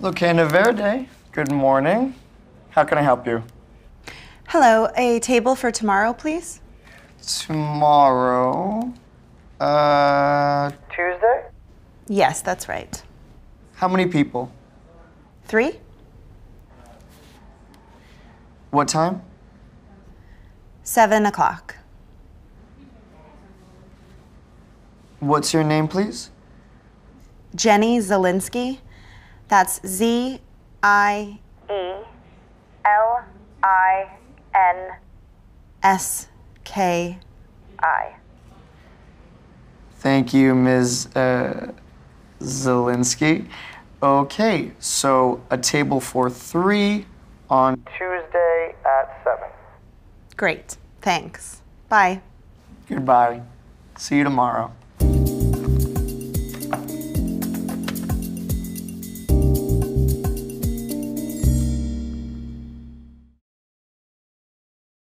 Lucana Verde, good morning. How can I help you? Hello, a table for tomorrow, please? Tomorrow. Uh, Tuesday? Yes, that's right. How many people? Three? What time? Seven o'clock. What's your name, please? Jenny Zielinski. That's Z I E L I N S K I. Thank you, Ms. Uh, Zielinski. Okay, so a table for three on Tuesday at 7. Great. Thanks. Bye. Goodbye. See you tomorrow.